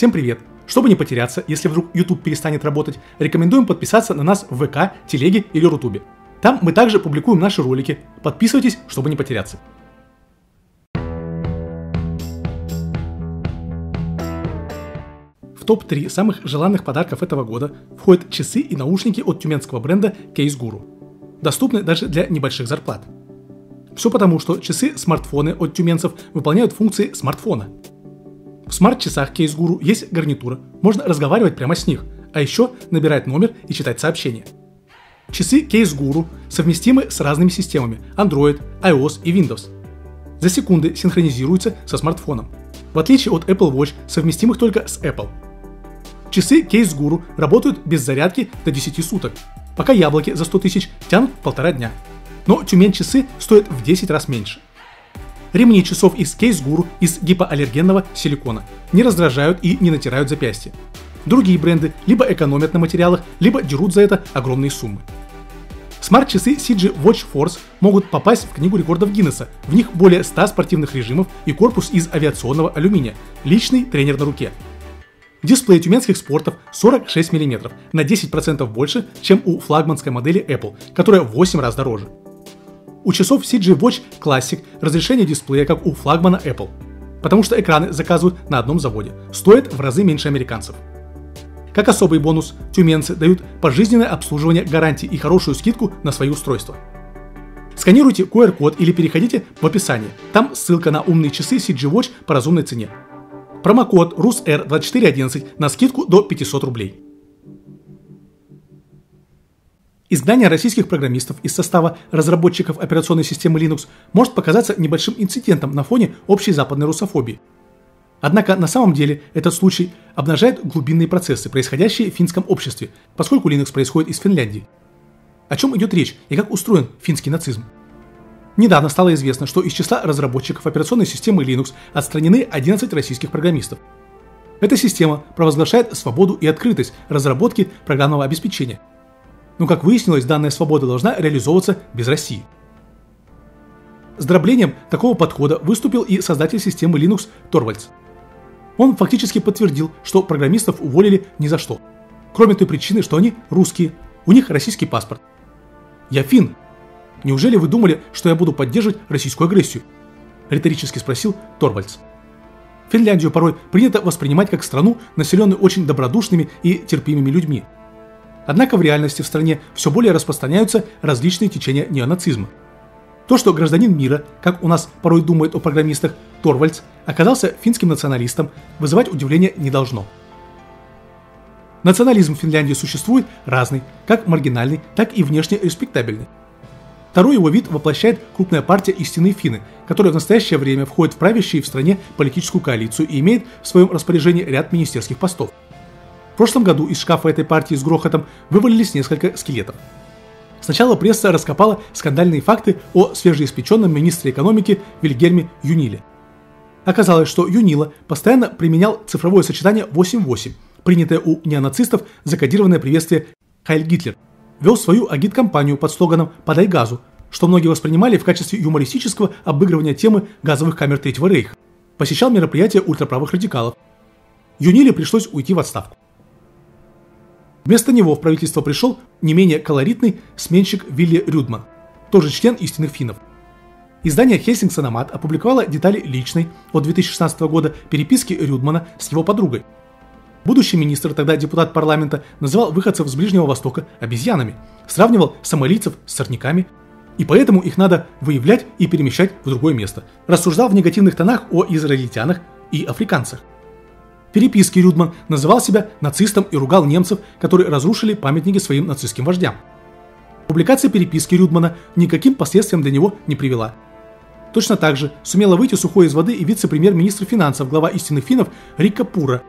Всем привет! Чтобы не потеряться, если вдруг YouTube перестанет работать, рекомендуем подписаться на нас в ВК, Телеге или Рутубе. Там мы также публикуем наши ролики. Подписывайтесь, чтобы не потеряться. В топ-3 самых желанных подарков этого года входят часы и наушники от тюменского бренда Case Guru. Доступны даже для небольших зарплат. Все потому, что часы-смартфоны от тюменцев выполняют функции смартфона. В смарт-часах Guru есть гарнитура, можно разговаривать прямо с них, а еще набирать номер и читать сообщения – Часы Guru совместимы с разными системами Android, iOS и Windows. За секунды синхронизируются со смартфоном. В отличие от Apple Watch, совместимых только с Apple. Часы Guru работают без зарядки до 10 суток, пока яблоки за 100 тысяч тянут полтора дня. Но Тюмень часы стоят в 10 раз меньше. Ремни часов из Guru из гипоаллергенного силикона не раздражают и не натирают запястья. Другие бренды либо экономят на материалах, либо дерут за это огромные суммы. Смарт-часы CG Watch Force могут попасть в книгу рекордов Гиннесса. В них более 100 спортивных режимов и корпус из авиационного алюминия. Личный тренер на руке. Дисплей тюменских спортов 46 мм, на 10% больше, чем у флагманской модели Apple, которая в 8 раз дороже. У часов CG Watch Classic разрешение дисплея как у флагмана Apple, потому что экраны заказывают на одном заводе, стоят в разы меньше американцев – как особый бонус, тюменцы дают пожизненное обслуживание гарантии и хорошую скидку на свои устройства. Сканируйте QR-код или переходите в описание. Там ссылка на умные часы CG Watch по разумной цене. Промокод RUSR2411 на скидку до 500 рублей. Изгнание российских программистов из состава разработчиков операционной системы Linux может показаться небольшим инцидентом на фоне общей западной русофобии – Однако на самом деле этот случай обнажает глубинные процессы, происходящие в финском обществе, поскольку Linux происходит из Финляндии. О чем идет речь и как устроен финский нацизм? Недавно стало известно, что из числа разработчиков операционной системы Linux отстранены 11 российских программистов. Эта система провозглашает свободу и открытость разработки программного обеспечения. Но, как выяснилось, данная свобода должна реализовываться без России. С дроблением такого подхода выступил и создатель системы Linux Торвальдс – он фактически подтвердил, что программистов уволили ни за что. Кроме той причины, что они русские, у них российский паспорт. Я фин. Неужели вы думали, что я буду поддерживать российскую агрессию? Риторически спросил Торвальдс. Финляндию порой принято воспринимать как страну, населенную очень добродушными и терпимыми людьми. Однако в реальности в стране все более распространяются различные течения неонацизма – то, что гражданин мира, как у нас порой думают о программистах, Торвальдс, оказался финским националистом, вызывать удивление не должно. Национализм в Финляндии существует разный, как маргинальный, так и внешне респектабельный. Второй его вид воплощает крупная партия «Истинные финны», которая в настоящее время входит в правящую в стране политическую коалицию и имеет в своем распоряжении ряд министерских постов. Прошлом году из шкафа этой партии с грохотом вывалились несколько скелетов – Сначала пресса раскопала скандальные факты о свежеиспеченном министре экономики Вильгельме Юниле. Оказалось, что Юнила постоянно применял цифровое сочетание 8.8, принятое у неонацистов закодированное приветствие «Хайль Гитлер», вел свою агит-компанию под слоганом «Подай газу», что многие воспринимали в качестве юмористического обыгрывания темы газовых камер Третьего Рейха. Посещал мероприятия ультраправых радикалов. Юниле пришлось уйти в отставку. Вместо него в правительство пришел не менее колоритный сменщик Вилли Рюдман, тоже член истинных финнов. Издание Хельсингсономат опубликовало детали личной от 2016 года переписки Рюдмана с его подругой. Будущий министр, тогда депутат парламента, называл выходцев с Ближнего Востока обезьянами, сравнивал сомалийцев с сорняками, и поэтому их надо выявлять и перемещать в другое место. Рассуждал в негативных тонах о израильтянах и африканцах. Переписке Рюдман называл себя нацистом и ругал немцев, которые разрушили памятники своим нацистским вождям. Публикация переписки Рюдмана никаким последствиям для него не привела. Точно так же сумела выйти сухой из воды и вице-премьер-министр финансов, глава истинных финнов Рика Пура.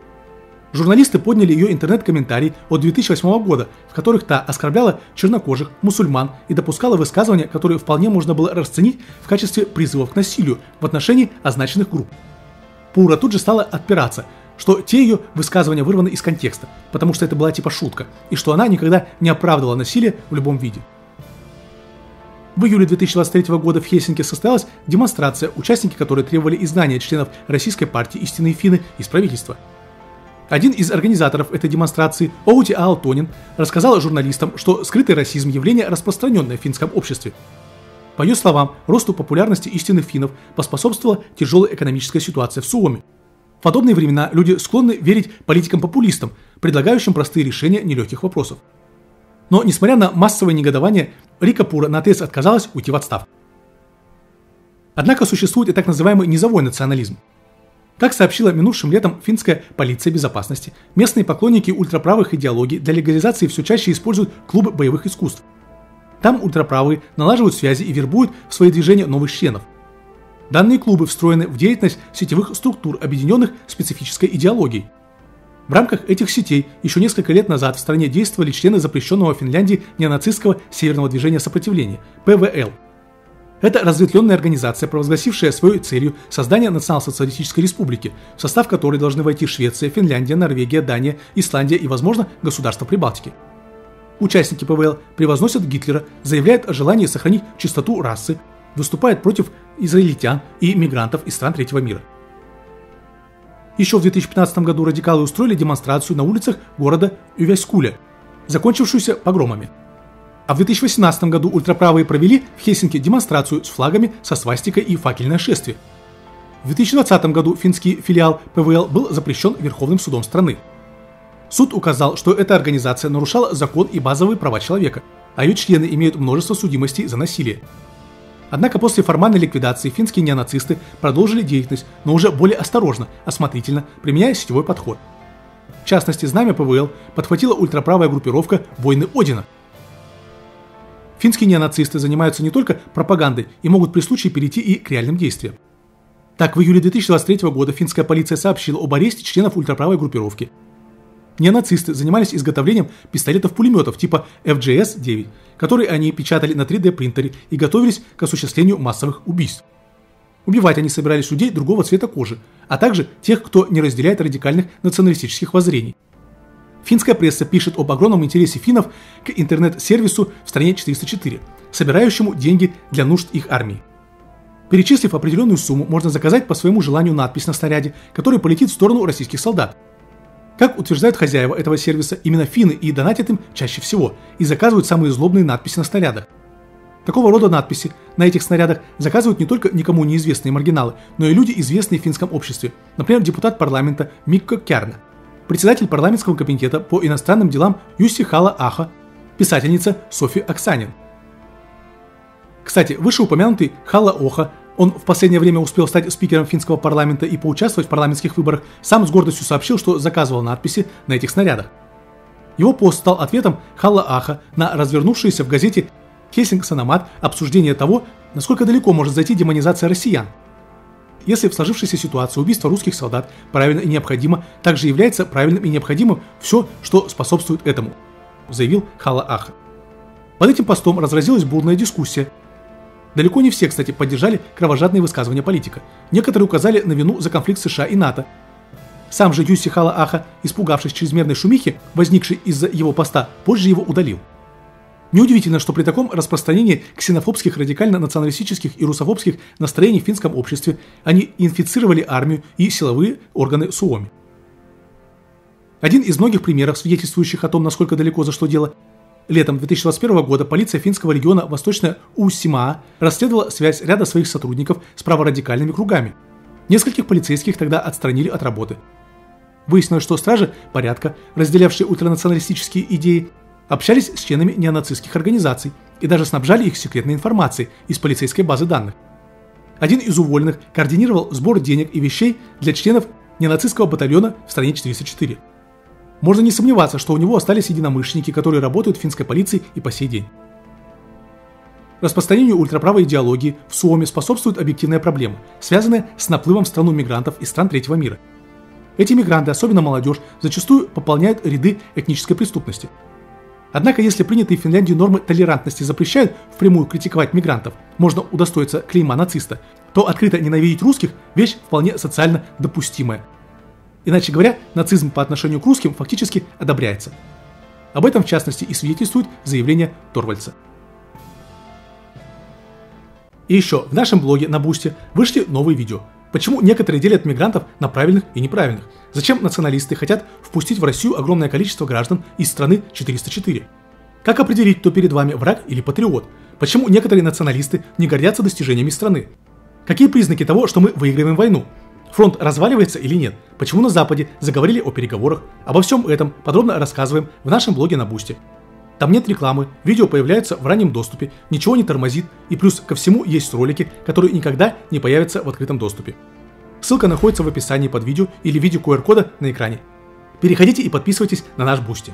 Журналисты подняли ее интернет-комментарий от 2008 года, в которых та оскорбляла чернокожих, мусульман и допускала высказывания, которые вполне можно было расценить в качестве призывов к насилию в отношении означенных групп. Пура тут же стала отпираться – что те ее высказывания вырваны из контекста, потому что это была типа шутка, и что она никогда не оправдывала насилие в любом виде. В июле 2023 года в Хельсинки состоялась демонстрация, участники которой требовали изгнания членов Российской партии «Истинные финны» из правительства. Один из организаторов этой демонстрации, Оути Аалтонин, рассказал журналистам, что скрытый расизм – явление распространенное в финском обществе. По ее словам, росту популярности истинных финнов поспособствовала тяжелая экономическая ситуация в Суоме. В подобные времена люди склонны верить политикам-популистам, предлагающим простые решения нелегких вопросов. Но, несмотря на массовое негодование, Рика Пура на ТС отказалась уйти в отставку. Однако существует и так называемый низовой национализм – как сообщила минувшим летом финская полиция безопасности, местные поклонники ультраправых идеологий для легализации все чаще используют клубы боевых искусств. Там ультраправые налаживают связи и вербуют в свои движения новых членов. Данные клубы встроены в деятельность сетевых структур, объединенных специфической идеологией. В рамках этих сетей еще несколько лет назад в стране действовали члены запрещенного в Финляндии неонацистского Северного движения сопротивления – ПВЛ – это разветвленная организация, провозгласившая своей целью создание национал-социалистической республики, в состав которой должны войти Швеция, Финляндия, Норвегия, Дания, Исландия и, возможно, государства Прибалтики. Участники ПВЛ превозносят Гитлера, заявляют о желании сохранить чистоту расы, выступают против израильтян и мигрантов из стран третьего мира. Еще в 2015 году радикалы устроили демонстрацию на улицах города Ювяскуля, закончившуюся погромами – а в 2018 году ультраправые провели в Хельсинки демонстрацию с флагами со свастикой и факельное шествие. В 2020 году финский филиал ПВЛ был запрещен Верховным судом страны. Суд указал, что эта организация нарушала закон и базовые права человека, а ее члены имеют множество судимостей за насилие. Однако после формальной ликвидации финские неонацисты продолжили деятельность, но уже более осторожно, осмотрительно, применяя сетевой подход. В частности, знамя ПВЛ подхватила ультраправая группировка «Войны Одина», Финские неонацисты занимаются не только пропагандой и могут при случае перейти и к реальным действиям. Так, в июле 2023 года финская полиция сообщила об аресте членов ультраправой группировки. Неонацисты занимались изготовлением пистолетов-пулеметов типа FGS-9, которые они печатали на 3D-принтере и готовились к осуществлению массовых убийств. Убивать они собирались людей другого цвета кожи, а также тех, кто не разделяет радикальных националистических воззрений – Финская пресса пишет об огромном интересе финнов к интернет-сервису в стране 404, собирающему деньги для нужд их армии. Перечислив определенную сумму, можно заказать по своему желанию надпись на снаряде, который полетит в сторону российских солдат. Как утверждают хозяева этого сервиса, именно финны и донатят им чаще всего и заказывают самые злобные надписи на снарядах. Такого рода надписи на этих снарядах заказывают не только никому неизвестные маргиналы, но и люди, известные в финском обществе, например, депутат парламента Микко Кярна – председатель парламентского комитета по иностранным делам Юси Хала Аха, писательница Софи Оксанин. Кстати, вышеупомянутый Хала Оха, он в последнее время успел стать спикером финского парламента и поучаствовать в парламентских выборах, сам с гордостью сообщил, что заказывал надписи на этих снарядах. Его пост стал ответом Халла Аха на развернувшееся в газете Хессинг Санамат обсуждение того, насколько далеко может зайти демонизация россиян – если в сложившейся ситуации убийство русских солдат правильно и необходимо, также является правильным и необходимым все, что способствует этому, заявил Хала Аха. Под этим постом разразилась бурная дискуссия. Далеко не все, кстати, поддержали кровожадные высказывания политика. Некоторые указали на вину за конфликт США и НАТО. Сам же Юси Хала Аха, испугавшись чрезмерной шумихи, возникшей из-за его поста, позже его удалил. Неудивительно, что при таком распространении ксенофобских, радикально-националистических и русофобских настроений в финском обществе они инфицировали армию и силовые органы Суоми. Один из многих примеров, свидетельствующих о том, насколько далеко зашло дело, летом 2021 года полиция финского региона Восточная Усимаа расследовала связь ряда своих сотрудников с праворадикальными кругами. Нескольких полицейских тогда отстранили от работы. Выяснилось, что стражи порядка, разделявшие ультранационалистические идеи, общались с членами неонацистских организаций и даже снабжали их секретной информацией из полицейской базы данных. Один из уволенных координировал сбор денег и вещей для членов ненацистского батальона в стране 404. Можно не сомневаться, что у него остались единомышленники, которые работают в финской полиции и по сей день. Распространению ультраправой идеологии в Суоме способствует объективная проблема, связанная с наплывом в страну мигрантов из стран третьего мира. Эти мигранты, особенно молодежь, зачастую пополняют ряды этнической преступности – Однако, если принятые в Финляндии нормы толерантности запрещают впрямую критиковать мигрантов, можно удостоиться клейма нациста, то открыто ненавидеть русских – вещь вполне социально допустимая. Иначе говоря, нацизм по отношению к русским фактически одобряется. Об этом, в частности, и свидетельствует заявление Торвальца. И еще, в нашем блоге на Бусте вышли новые видео. Почему некоторые делят мигрантов на правильных и неправильных? Зачем националисты хотят впустить в Россию огромное количество граждан из страны 404? Как определить, кто перед вами враг или патриот? Почему некоторые националисты не гордятся достижениями страны? Какие признаки того, что мы выигрываем войну? Фронт разваливается или нет? Почему на Западе заговорили о переговорах? Обо всем этом подробно рассказываем в нашем блоге на Бусте. Там нет рекламы, видео появляются в раннем доступе, ничего не тормозит, и плюс ко всему есть ролики, которые никогда не появятся в открытом доступе. Ссылка находится в описании под видео или в виде QR-кода на экране. Переходите и подписывайтесь на наш Boosty.